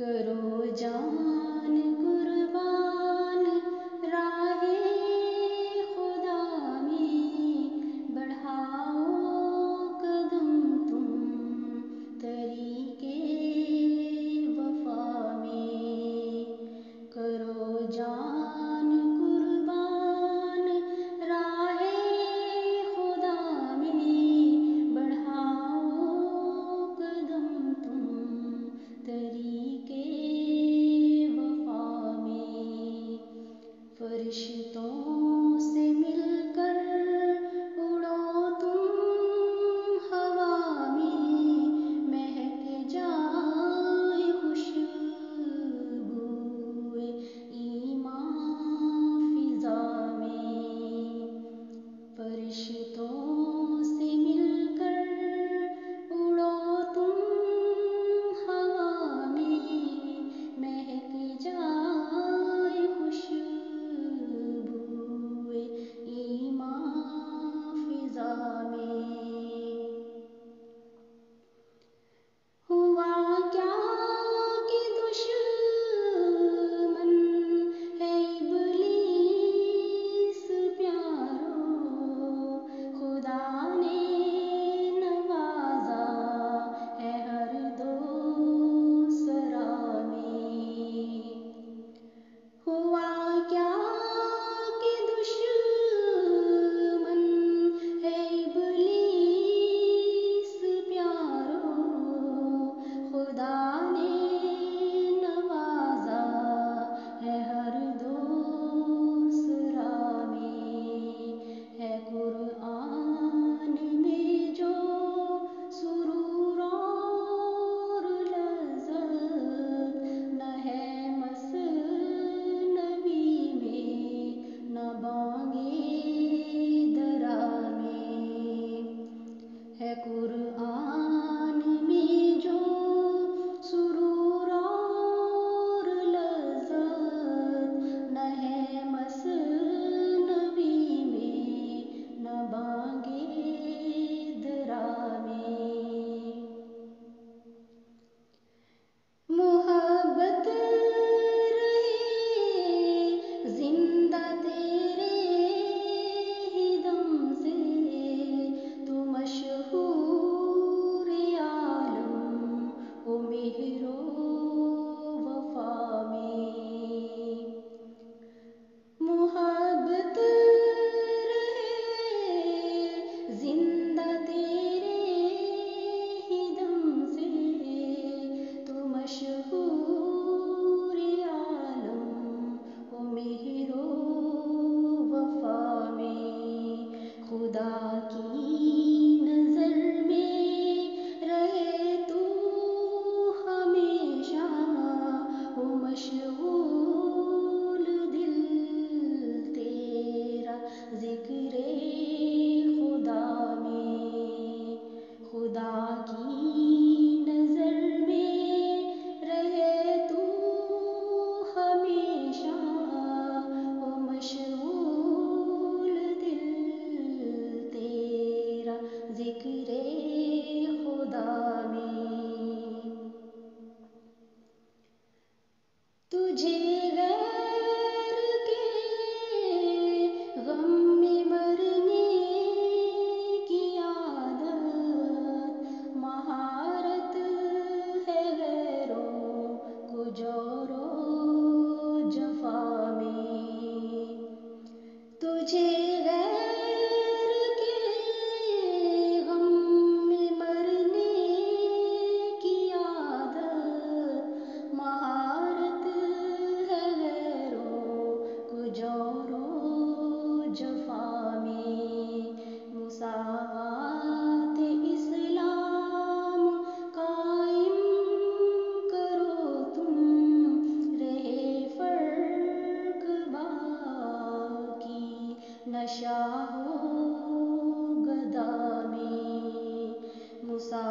करो जान कुर्बान राहे por isso गदा में मुसा